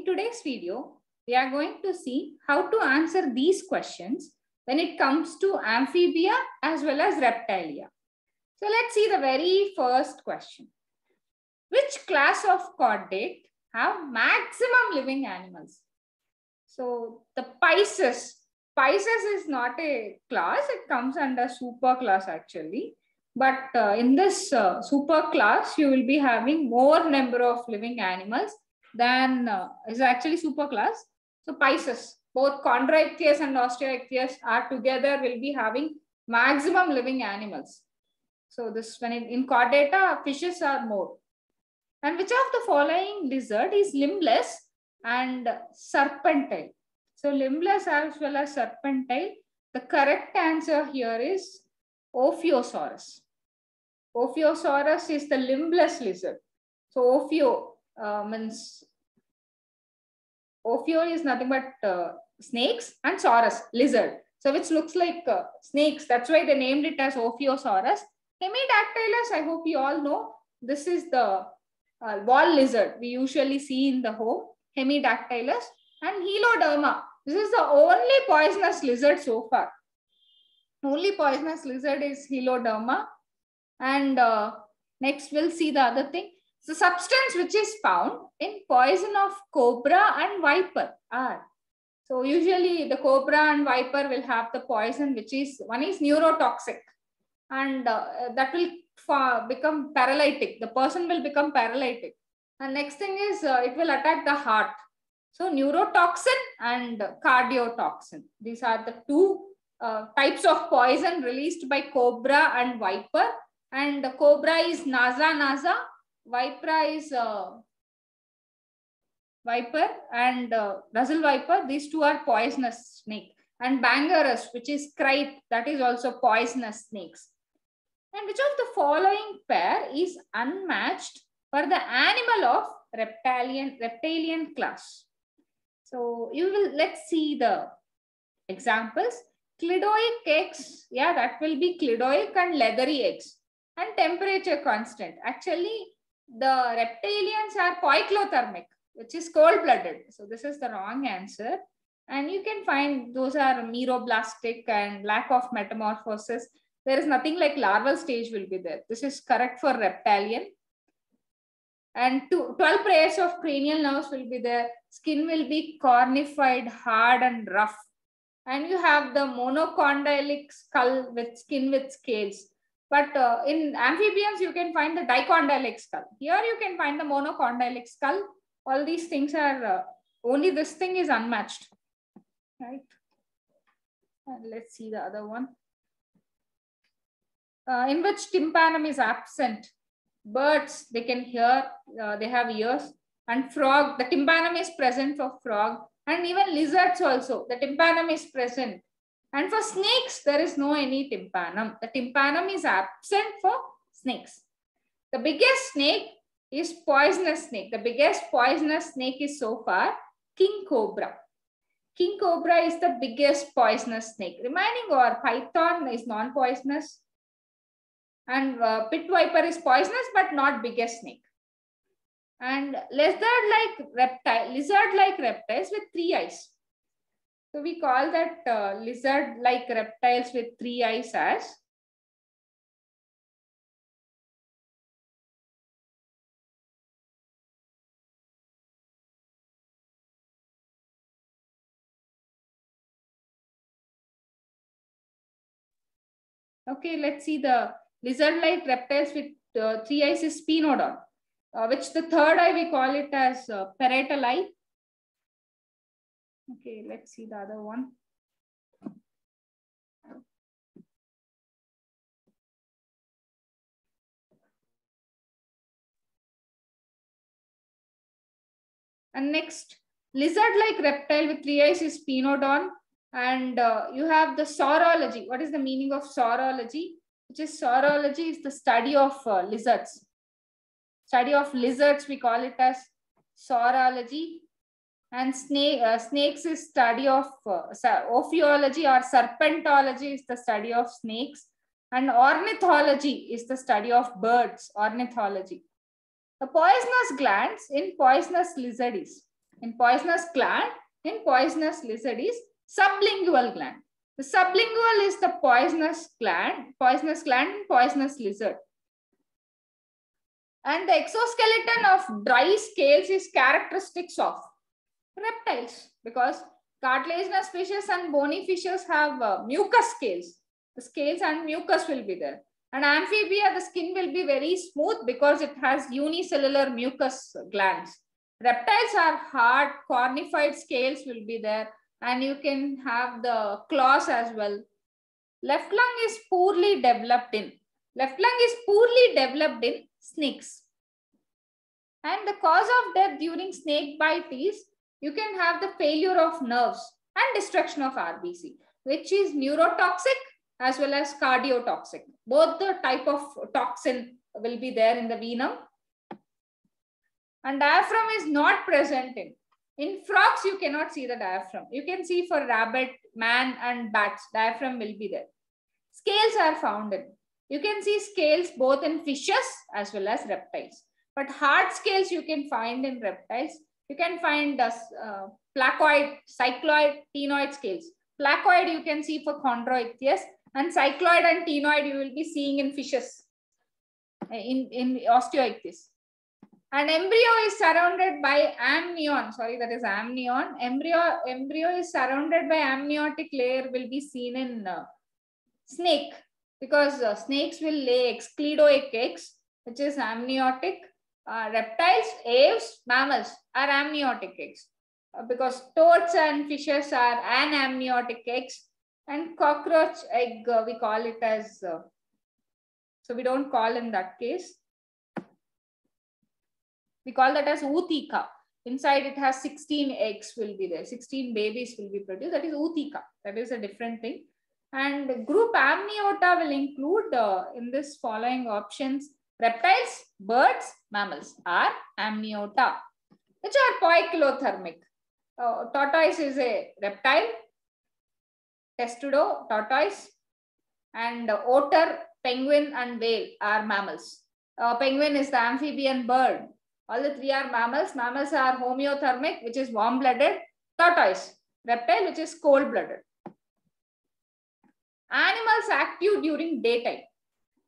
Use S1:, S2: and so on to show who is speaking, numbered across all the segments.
S1: In today's video, we are going to see how to answer these questions when it comes to amphibia as well as reptilia. So let's see the very first question. Which class of chordate have maximum living animals? So the Pisces, Pisces is not a class, it comes under super class actually. But uh, in this uh, super class, you will be having more number of living animals than uh, is actually super class. So Pisces, both Chondrichthyes and Osteichthyes are together will be having maximum living animals. So this when it, in chordata, fishes are more. And which of the following lizard is limbless and serpentine? So limbless as well as serpentine. The correct answer here is Ophiosaurus. Ophiosaurus is the limbless lizard. So Ophio uh, means Ophio is nothing but uh, snakes and saurus, lizard. So which looks like uh, snakes. That's why they named it as Ophiosaurus. Hemidactylus, I hope you all know, this is the uh, wall lizard we usually see in the home. Hemidactylus and Heloderma. This is the only poisonous lizard so far. Only poisonous lizard is Heloderma. And uh, next we'll see the other thing. The substance which is found in poison of cobra and viper are. So usually the cobra and viper will have the poison which is, one is neurotoxic and uh, that will become paralytic. The person will become paralytic. And next thing is uh, it will attack the heart. So neurotoxin and cardiotoxin. These are the two uh, types of poison released by cobra and viper. And the cobra is Naja Vipera is uh, viper and uh, Russell viper. These two are poisonous snake. And Bangarus, which is krait, that is also poisonous snakes. And which of the following pair is unmatched for the animal of reptilian, reptilian class? So you will, let's see the examples. Cleidoic eggs, yeah, that will be cleidoic and leathery eggs. And temperature constant. Actually, the reptilians are poikilothermic, which is cold-blooded. So this is the wrong answer. And you can find those are meroblastic and lack of metamorphosis. There is nothing like larval stage will be there. This is correct for reptilian. And two, 12 pairs of cranial nerves will be there. Skin will be cornified, hard and rough. And you have the monocondylic skull with skin with scales. But uh, in amphibians, you can find the dicondylic skull. Here you can find the monocondylic skull. All these things are, uh, only this thing is unmatched, right? And let's see the other one. Uh, in which tympanum is absent. Birds, they can hear, uh, they have ears. And frog, the tympanum is present for frog. And even lizards also, the tympanum is present. And for snakes, there is no any tympanum. The tympanum is absent for snakes. The biggest snake is poisonous snake. The biggest poisonous snake is so far king cobra. King cobra is the biggest poisonous snake. Remaining or python is non-poisonous. And uh, pit viper is poisonous but not biggest snake. And lizard-like reptile, lizard-like reptiles with three eyes. So we call that uh, lizard-like reptiles with three eyes as Okay, let's see the lizard-like reptiles with uh, three eyes is Sphenodon, uh, which the third eye we call it as uh, parietal eye. Okay, let's see the other one. And next, lizard-like reptile with three eyes is Sphenodon. And uh, you have the saurology. What is the meaning of saurology? Which is saurology is the study of uh, lizards. Study of lizards, we call it as saurology and snake uh, snakes is study of uh, ophiology or serpentology is the study of snakes and ornithology is the study of birds ornithology the poisonous glands in poisonous lizard is in poisonous gland, in poisonous lizard is sublingual gland. The sublingual is the poisonous gland, poisonous gland poisonous lizard. And the exoskeleton of dry scales is characteristics of reptiles because cartilaginous fishes and bony fishes have uh, mucus scales. The scales and mucus will be there. And amphibia, the skin will be very smooth because it has unicellular mucus glands. Reptiles are hard, cornified scales will be there. And you can have the claws as well. Left lung is poorly developed in. Left lung is poorly developed in snakes. And the cause of death during snake bite is you can have the failure of nerves and destruction of RBC, which is neurotoxic as well as cardiotoxic. Both the type of toxin will be there in the venom. And diaphragm is not present in. In frogs, you cannot see the diaphragm. You can see for rabbit, man and bats, diaphragm will be there. Scales are found in. You can see scales both in fishes as well as reptiles. But hard scales you can find in reptiles. You can find uh, placoid, cycloid, ctenoid scales. Placoid you can see for chondroichthyes and cycloid and ctenoid you will be seeing in fishes, in, in osteoichthyes. And embryo is surrounded by amnion. Sorry, that is amnion. Embryo, embryo is surrounded by amniotic layer will be seen in uh, snake because uh, snakes will lay eggs, cleidoic eggs, which is amniotic. Uh, reptiles, aves, mammals are amniotic eggs uh, because toads and fishes are anamniotic eggs and cockroach egg, uh, we call it as, uh, so we don't call in that case. We call that as ootheca. Inside it has 16 eggs will be there. 16 babies will be produced. That is ootheca. That is a different thing. And group amniota will include in this following options, reptiles, birds, mammals are amniota, which are poikilothermic. Uh, tortoise is a reptile, testudo, tortoise, and otter, penguin, and whale are mammals. Uh, penguin is the amphibian bird. All the three are mammals. Mammals are homeothermic, which is warm-blooded. Tortoise, reptile, which is cold-blooded. Animals active during daytime.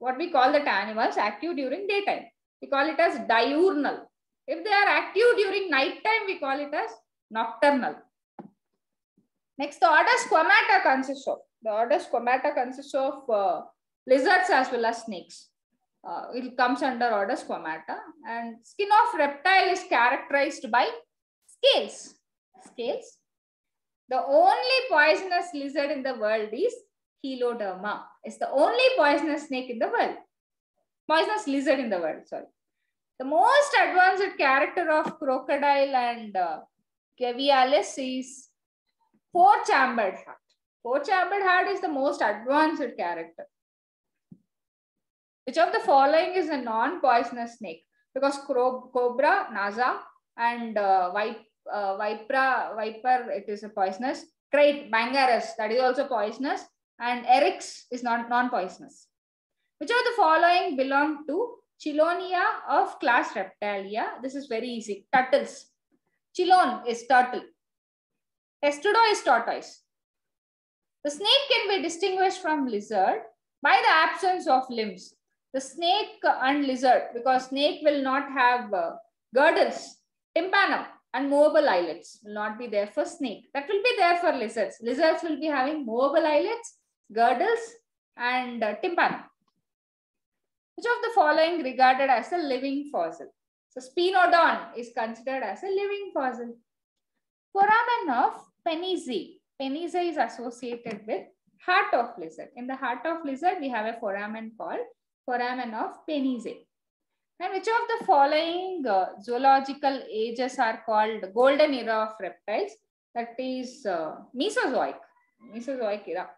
S1: What we call that animals active during daytime. We call it as diurnal. If they are active during nighttime, we call it as nocturnal. Next, the order squamata consists of. The order squamata consists of uh, lizards as well as snakes. Uh, it comes under order squamata. And skin of reptile is characterized by scales. Scales. The only poisonous lizard in the world is Heloderma. It's the only poisonous snake in the world. Poisonous lizard in the world, sorry. The most advanced character of crocodile and uh, Gavialis is four-chambered heart. Four-chambered heart is the most advanced character. Which of the following is a non-poisonous snake? Because cobra, naja, and uh, uh, viper, it is a poisonous. Krait, bangarus, that is also poisonous. And eryx is non-poisonous. Which of the following belong to Chelonia of class Reptilia? This is very easy. Turtles. Chelone is turtle. Testudo is tortoise. The snake can be distinguished from lizard by the absence of limbs. The snake and lizard, because snake will not have uh, girdles, tympanum and movable eyelids will not be there for snake. That will be there for lizards. Lizards will be having movable eyelets, girdles and uh, tympanum. Which of the following regarded as a living fossil? So Sphenodon is considered as a living fossil. Foramen of Panizza. Panizza is associated with heart of lizard. In the heart of lizard, we have a foramen called foramen of Panizza. And which of the following uh, zoological ages are called golden era of reptiles? That is uh, Mesozoic, Mesozoic era.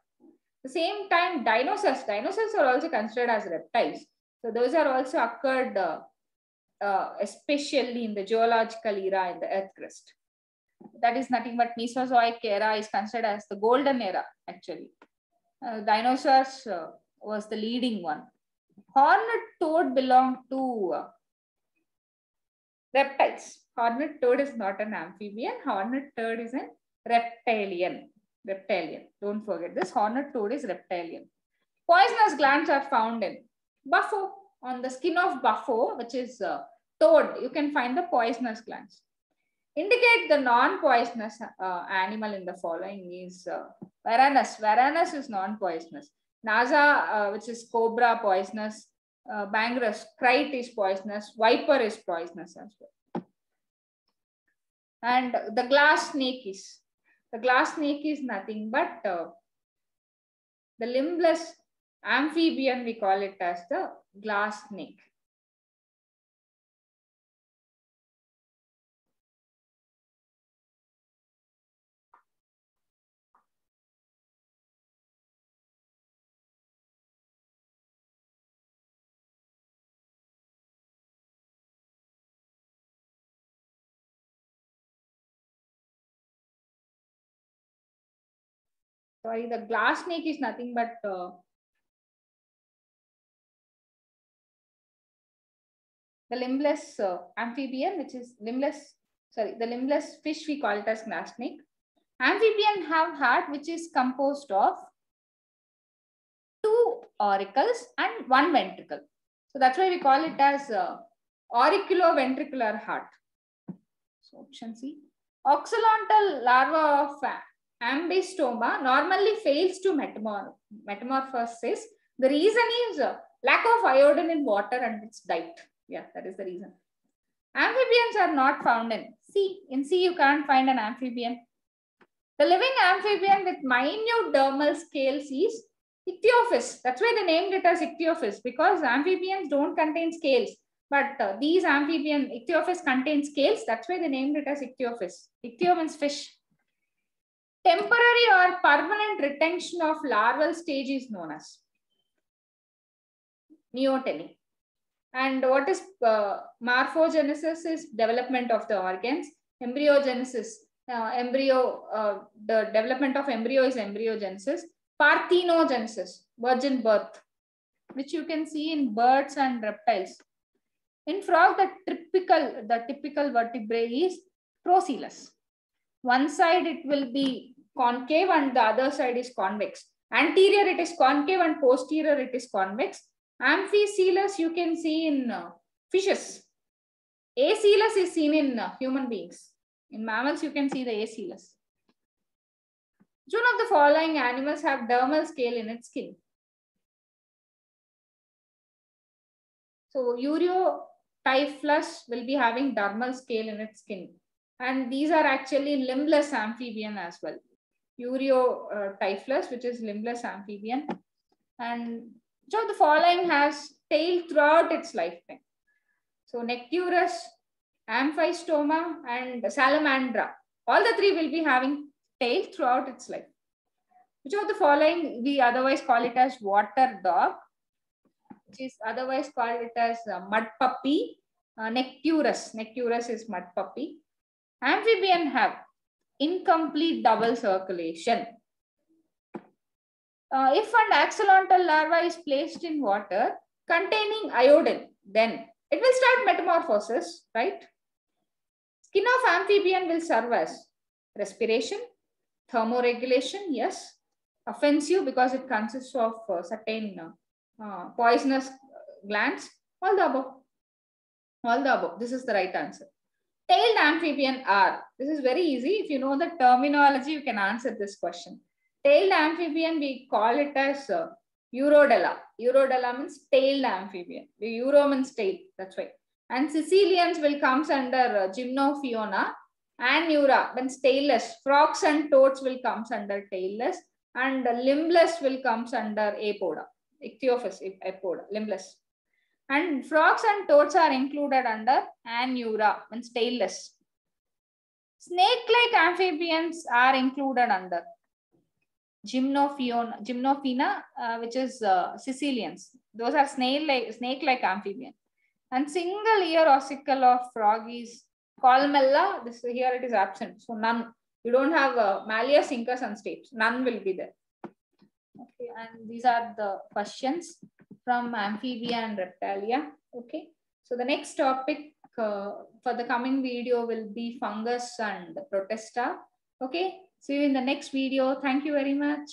S1: The same time, dinosaurs, dinosaurs are also considered as reptiles. So those are also occurred uh, uh, especially in the geological era in the earth crust that is nothing but Mesozoic era is considered as the golden era, actually. Uh, dinosaurs uh, was the leading one. Horned toad belonged to uh, Reptiles. Horned toad is not an amphibian. Horned toad is a reptilian. Reptilian. Don't forget this. Hornet toad is reptilian. Poisonous glands are found in Bufo. On the skin of Bufo, which is uh, toad, you can find the poisonous glands. Indicate the non-poisonous uh, animal in the following is uh, Varanus. Varanus is non-poisonous. Naja, uh, which is cobra, poisonous. Uh, Bangrus, krait is poisonous. Viper is poisonous as well. And the glass snake is. The glass snake is nothing but uh, the limbless amphibian, we call it as the glass snake. Sorry, the glass snake is nothing but uh, the limbless uh, amphibian, which is limbless, sorry, the limbless fish, we call it as glass snake. Amphibian have heart, which is composed of two auricles and one ventricle. So that's why we call it as uh, auriculoventricular heart. So option C. Axolotl larva of ambystoma normally fails to metamor metamorphosis. The reason is uh, lack of iodine in water and its diet. Yeah, that is the reason. Amphibians are not found in sea. In sea, you can't find an amphibian. The living amphibian with minute dermal scales is Ichthyophis. That's why they named it as Ichthyophis because amphibians don't contain scales. But uh, these amphibian Ichthyophis contain scales. That's why they named it as Ichthyophis. Ichthyo means fish. Temporary or permanent retention of larval stage is known as neoteny. And what is uh, morphogenesis is development of the organs. Embryogenesis, uh, embryo, uh, the development of embryo is embryogenesis. Parthenogenesis, virgin birth, which you can see in birds and reptiles. In frog, the typical, the typical vertebrae is procoelous. One side it will be concave and the other side is convex. Anterior it is concave and posterior it is convex. Amphicoelous you can see in uh, fishes. Acoelous is seen in uh, human beings. In mammals you can see the acoelous. Which one of the following animals have dermal scale in its skin? So Uraeotyphlus will be having dermal scale in its skin. And these are actually limbless amphibian as well. Uraeotyphlus, which is limbless amphibian. And so the following has tail throughout its lifetime. So Necturus, Ambystoma, and Salamandra. All the three will be having tail throughout its life. Which of the following we otherwise call it as water dog, which is otherwise called it as uh, mud puppy. Uh, Necturus, Necturus is mud puppy. Amphibian have incomplete double circulation. Uh, if an axolotl larva is placed in water containing iodine, then it will start metamorphosis, right? Skin of amphibian will serve as respiration, thermoregulation, yes. Offensive because it consists of uh, certain uh, uh, poisonous glands, all the above. All the above. This is the right answer. Tailed amphibian are. This is very easy. If you know the terminology, you can answer this question. Tailed amphibian, we call it as uh, Urodela. Urodela means tailed amphibian. The Euro means tail. That's why. And Caecilians will comes under uh, Gymnophiona. Anura means tailless. Frogs and toads will comes under tailless. And limbless will comes under Apoda. Ichthyophis, Apoda, limbless. And frogs and toads are included under Anura, means tailless. Snake-like amphibians are included under Gymnophiona, Gymnophina, uh, which is uh, Caecilians. Those are snail-like snake-like amphibian. And single ear ossicle of frog is Columella. This here it is absent. So none. You don't have uh, Malleus, incus, and stapes. None will be there. Okay, and these are the questions from amphibia and reptilia. Okay, so the next topic uh, for the coming video will be fungus and the protista. Okay, see you in the next video. Thank you very much.